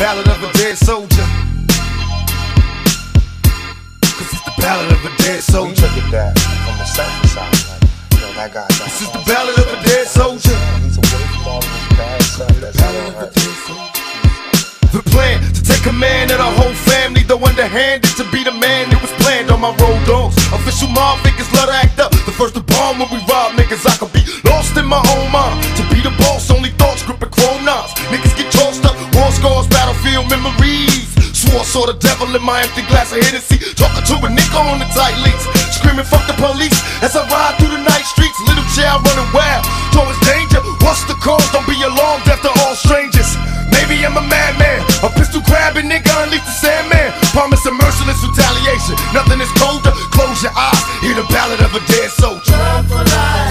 ballad of a dead soldier. Cause it's the ballad of a dead We soldier. look at that from the surface side, like, you know, that guy. This is the ballad of a dead soldier. He's away from all this bad stuff that's going on. The plan to take command of the whole family, though underhanded to be the man that was planned on my road dogs. Official mob figures love to act up. The first to bomb when we rob niggas, I could be lost in my own saw the devil in my empty glass of Hennessy. Talking to a nigga on the tight links, screaming fuck the police as I ride through the night streets. Little child running wild towards danger. What's the cause? Don't be alarmed after all strangers. Maybe I'm a madman, a pistol grabbing nigga, unleash the Sandman. Promise a merciless retaliation. Nothing is colder. Close your eyes, hear the ballad of a dead soldier. For life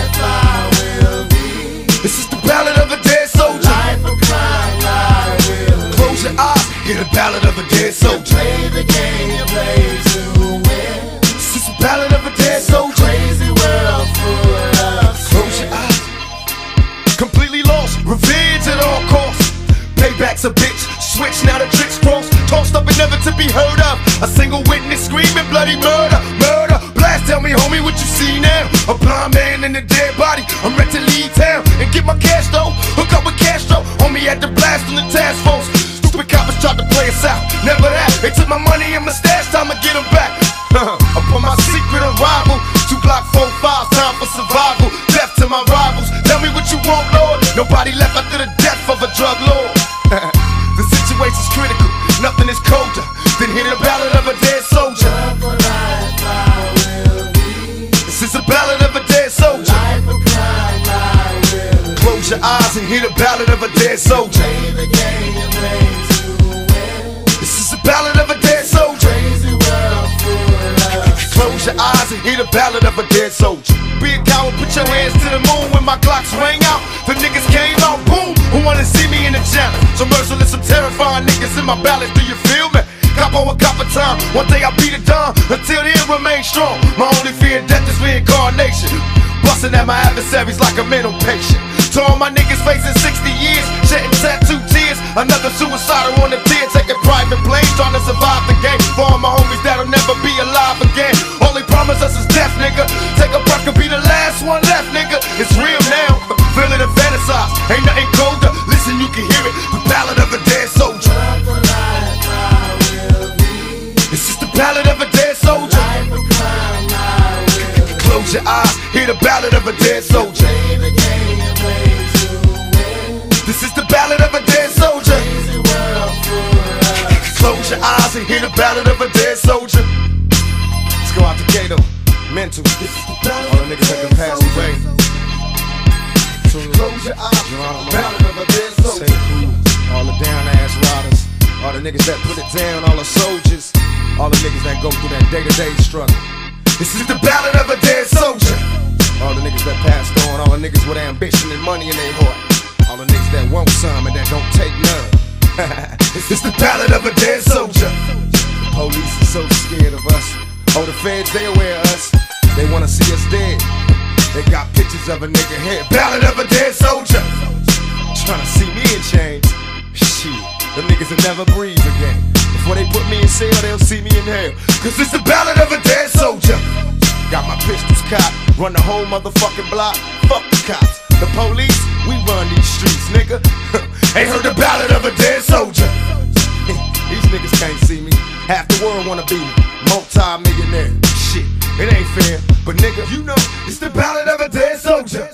your a ballad of a dead soldier. play the game you play to win. This is the ballad of a dead soldier. Crazy world full of Close your eyes. Completely lost, revenge at all costs. Payback's a bitch, switch now the tricks cross. Tossed up and never to be heard of. A single witness screaming bloody murder, murder. Blast, tell me, homie, what you see now? A blind man in a dead body. I'm ready to leave town and get my cash though. Hook up with Castro, homie had the blast from the task force. Tried to play us out. Never that. They took my money and my stash, time to get them back. Upon my secret arrival, two Glock four five, time for survival. Death to my rivals. Tell me what you want, Lord. Nobody left after the death of a drug lord. the situation's critical, nothing is colder than hear the ballad of a dead soldier. I. This is the ballad of a dead soldier. I Close your eyes and hear the ballad of a dead soldier. Ballad of a dead soldier. Crazy world full of Close your eyes and hear the ballad of a dead soldier. Be a coward, put your hands to the moon when my Glocks rang out. The niggas came out, boom. Who wanna see me in the challenge? So merciless, some terrifying niggas in my ballads. Do you feel me? Cop on a cop of time. One day I'll be the dawn. Until then, remain strong. My only fear of death is reincarnation. Busting at my adversaries like a mental patient. To all my niggas facing 60 years, shedding tattoo tears. Another suicidal on the tier, planes, trying to survive the game. For all my homies that'll never be alive again. Promise us is death, nigga. Take a breath, could be the last one left, nigga. It's real now. And fantasize. Ain't nothing colder. Listen, you can hear it. The ballad of a dead soldier. For life I will. This is the ballad of a dead soldier. Close your eyes, hear the ballad of a dead soldier. This is the ballad of a dead mental. All the niggas that can pass away. Close your eyes, ballad of a dead soldier. Cool. All the down ass riders. All the niggas that put it down. All the soldiers. All the niggas that go through that day to day struggle. This is the ballad of a dead soldier. All the niggas that passed on. All the niggas with ambition and money in their heart. All the niggas that want some and that don't take none. This is the ballad of a dead soldier. The police is so scared of us. Oh, the feds, they aware of us. They got pictures of a nigga head. Ballad of a dead soldier. Trying to see me in chains. Shit, them niggas will never breathe again. Before they put me in cell, they'll see me in hell. Cause it's the ballad of a dead soldier. Got my pistols cocked, run the whole motherfucking block. Fuck the cops. The police, we run these streets, nigga. Ain't heard the ballad of a dead soldier. These niggas can't see me. Half the world wanna be me. Multi-millionaire. It ain't fair. But nigga, you know, It's the ballad of a dead soldier.